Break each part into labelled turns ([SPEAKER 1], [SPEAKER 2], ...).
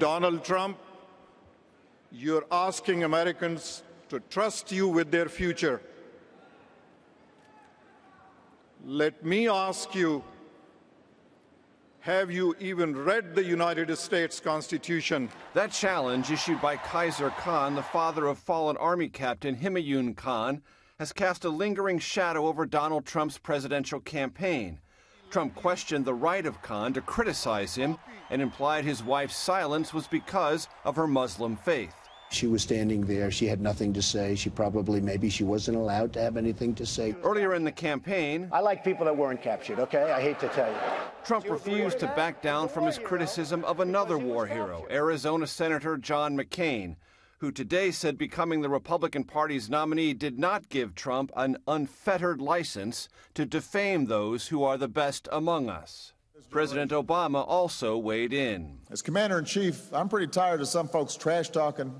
[SPEAKER 1] Donald Trump, you're asking Americans to trust you with their future. Let me ask you have you even read the United States Constitution?
[SPEAKER 2] That challenge, issued by Khizr Khan, the father of fallen Army Captain Humayun Khan, has cast a lingering shadow over Donald Trump's presidential campaign. Trump questioned the right of Khan to criticize him and implied his wife's silence was because of her Muslim faith.
[SPEAKER 3] She was standing there. She had nothing to say. She probably, maybe she wasn't allowed to have anything to say.
[SPEAKER 2] Earlier in the campaign,
[SPEAKER 4] I like people that weren't captured, okay? I hate to tell you.
[SPEAKER 2] Trump refused to back down from his criticism of another war hero, Arizona Senator John McCain, who today said becoming the Republican Party's nominee did not give Trump an unfettered license to defame those who are the best among us. President Obama also weighed in.
[SPEAKER 5] As commander in chief, I'm pretty tired of some folks trash talking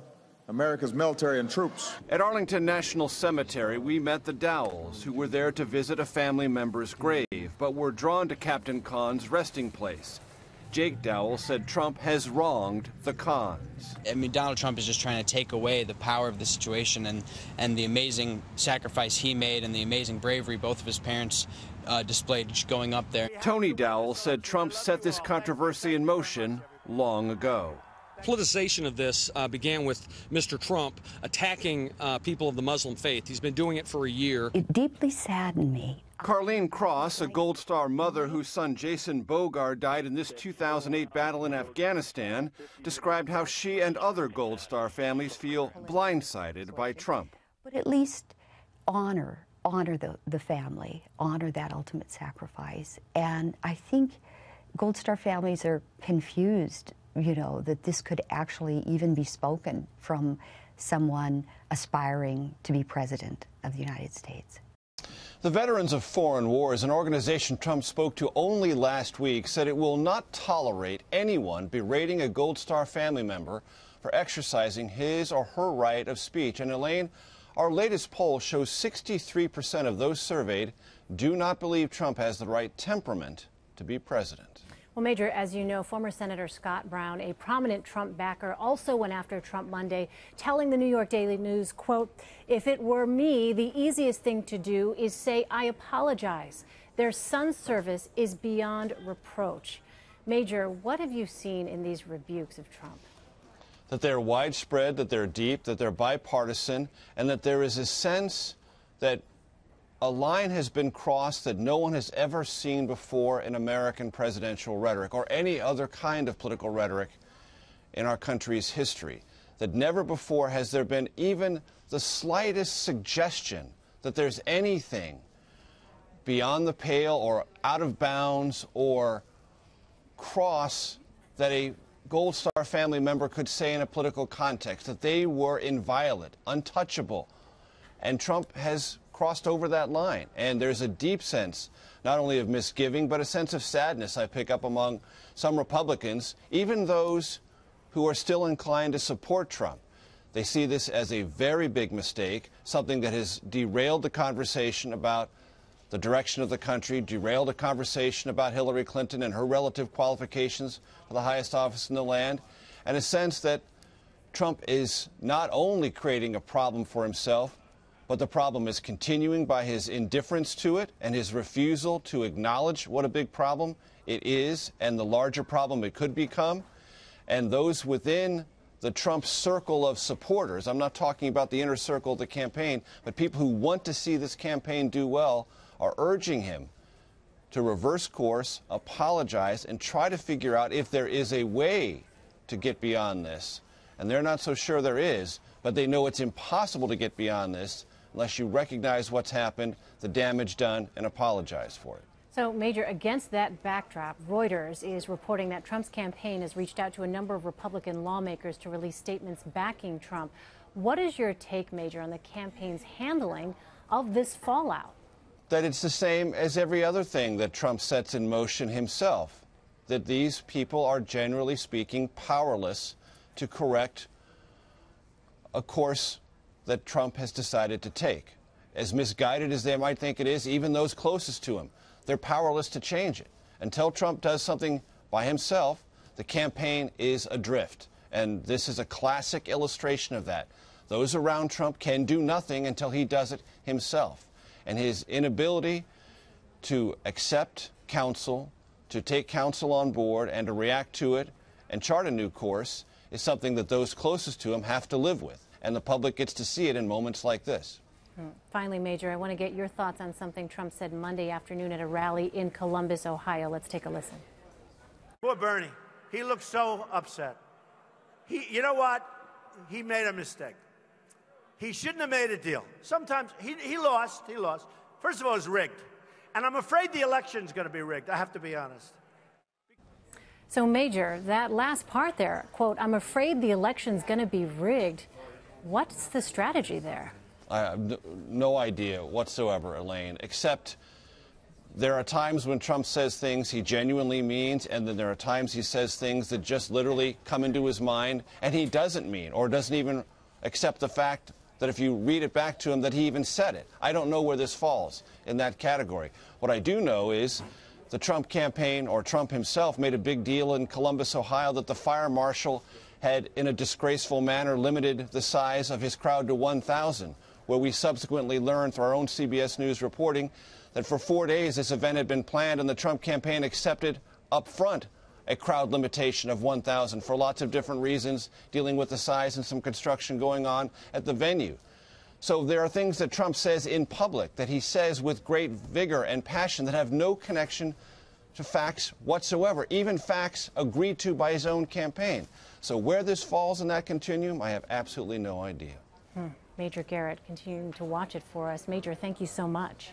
[SPEAKER 5] America's military and troops.
[SPEAKER 2] At Arlington National Cemetery, we met the Dowells, who were there to visit a family member's grave, but were drawn to Captain Khan's resting place. Jake Dowell said Trump has wronged the Khans.
[SPEAKER 6] I mean, Donald Trump is just trying to take away the power of the situation and, and the amazing sacrifice he made and the amazing bravery both of his parents uh, displayed going up there.
[SPEAKER 2] Tony Dowell said Trump set this controversy in motion long ago
[SPEAKER 7] politicization of this uh, began with Mr. Trump attacking uh, people of the Muslim faith. He's been doing it for a year.
[SPEAKER 8] It deeply saddened me.
[SPEAKER 2] Carlene Cross, a Gold Star mother whose son Jason Bogar died in this 2008 battle in Afghanistan, described how she and other Gold Star families feel blindsided by Trump.
[SPEAKER 8] But at least honor, honor the, the family, honor that ultimate sacrifice. And I think Gold Star families are confused you know, that this could actually even be spoken from someone aspiring to be president of the United States.
[SPEAKER 2] The Veterans of Foreign Wars, an organization Trump spoke to only last week, said it will not tolerate anyone berating a Gold Star family member for exercising his or her right of speech. And Elaine, our latest poll shows 63% of those surveyed do not believe Trump has the right temperament to be president.
[SPEAKER 9] Well, Major, as you know, former Senator Scott Brown, a prominent Trump backer, also went after Trump Monday, telling the New York Daily News, quote, if it were me, the easiest thing to do is say, I apologize. Their son's service is beyond reproach. Major, what have you seen in these rebukes of Trump?
[SPEAKER 2] That they're widespread, that they're deep, that they're bipartisan, and that there is a sense that a line has been crossed that no one has ever seen before in American presidential rhetoric or any other kind of political rhetoric in our country's history. That never before has there been even the slightest suggestion that there's anything beyond the pale or out of bounds or cross that a Gold Star family member could say in a political context, that they were inviolate, untouchable. And Trump has crossed over that line. And there's a deep sense, not only of misgiving, but a sense of sadness I pick up among some Republicans, even those who are still inclined to support Trump. They see this as a very big mistake, something that has derailed the conversation about the direction of the country, derailed a conversation about Hillary Clinton and her relative qualifications for the highest office in the land, and a sense that Trump is not only creating a problem for himself, but the problem is continuing by his indifference to it and his refusal to acknowledge what a big problem it is and the larger problem it could become. And those within the Trump circle of supporters, I'm not talking about the inner circle of the campaign, but people who want to see this campaign do well, are urging him to reverse course, apologize, and try to figure out if there is a way to get beyond this. And they're not so sure there is, but they know it's impossible to get beyond this unless you recognize what's happened, the damage done, and apologize for it.
[SPEAKER 9] So, Major, against that backdrop, Reuters is reporting that Trump's campaign has reached out to a number of Republican lawmakers to release statements backing Trump. What is your take, Major, on the campaign's handling of this fallout?
[SPEAKER 2] That it's the same as every other thing that Trump sets in motion himself. That these people are generally speaking powerless to correct a course that Trump has decided to take. As misguided as they might think it is, even those closest to him, they're powerless to change it. Until Trump does something by himself The campaign is adrift. And this is a classic illustration of that. Those around Trump can do nothing until he does it himself. And his inability to accept counsel, to take counsel on board, and to react to it and chart a new course is something that those closest to him have to live with. And the public gets to see it in moments like this.
[SPEAKER 9] Finally, Major, I want to get your thoughts on something Trump said Monday afternoon at a rally in Columbus, Ohio. Let's take a listen.
[SPEAKER 10] Poor Bernie. He looks so upset. He, you know what? He made a mistake. He shouldn't have made a deal. Sometimes he, he lost. He lost. First of all, it's rigged. And I'm afraid the election's going to be rigged. I have to be honest.
[SPEAKER 9] So, Major, that last part there, quote, I'm afraid the election's going to be rigged. What's the strategy there?
[SPEAKER 2] I have no idea whatsoever, Elaine, except there are times when Trump says things he genuinely means, and then there are times he says things that just literally come into his mind and he doesn't mean or doesn't even accept the fact that if you read it back to him that he even said it. I don't know where this falls in that category. What I do know is the Trump campaign or Trump himself made a big deal in Columbus, Ohio that the fire marshal had in a disgraceful manner limited the size of his crowd to 1,000 where we subsequently learned through our own CBS News reporting that for four days this event had been planned and the Trump campaign accepted up front a crowd limitation of 1,000 for lots of different reasons, dealing with the size and some construction going on at the venue. So there are things that Trump says in public that he says with great vigor and passion that have no connection to facts whatsoever, even facts agreed to by his own campaign. So where this falls in that continuum, I have absolutely no idea.
[SPEAKER 9] Hmm. Major Garrett continuing to watch it for us. Major, thank you so much.